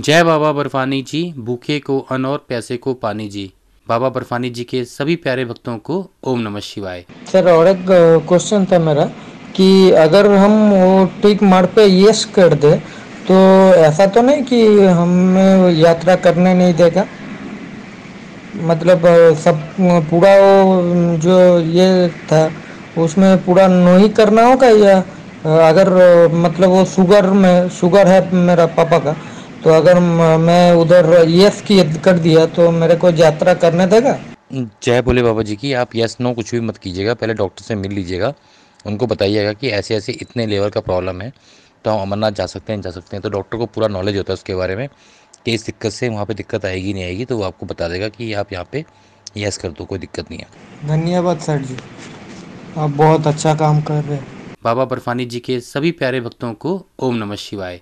जय बाबा बर्फानी जी, भूखे को अन और प्यासे को पानी जी। बाबा बर्फानी जी के सभी प्यारे भक्तों को ओम नमः शिवाय। सर, और एक क्वेश्चन था मेरा कि अगर हम वो टिक मार पे यस कर दे तो ऐसा तो नहीं कि हमें यात्रा करने नहीं देगा? मतलब सब पूरा वो, जो ये था, उसमें पूरा नो ही करना होगा या अगर मतलब वो शुगर में शुगर है मेरा पापा का तो अगर मैं उधर यस की कर दिया तो मेरे को यात्रा करने देगा? जय भोले बाबा जी की आप यस नो कुछ भी मत कीजिएगा। पहले डॉक्टर से मिल लीजिएगा। उनको बताइएगा कि ऐसे ऐसे इतने लेवल का प्रॉब्लम है तो हम अमरनाथ जा सकते हैं जा सकते हैं। तो डॉक्टर को पूरा नॉलेज होता है उसके बारे में कि इस दिक्कत से वहाँ पे दिक्कत आएगी नहीं आएगी तो वो आपको बता देगा कि आप यहाँ पे यस कर दो कोई दिक्कत नहीं है। धन्यवाद सर जी। आप बहुत अच्छा काम कर रहे हैं। बाबा बर्फानी जी के सभी प्यारे भक्तों को ओम नमः शिवाय।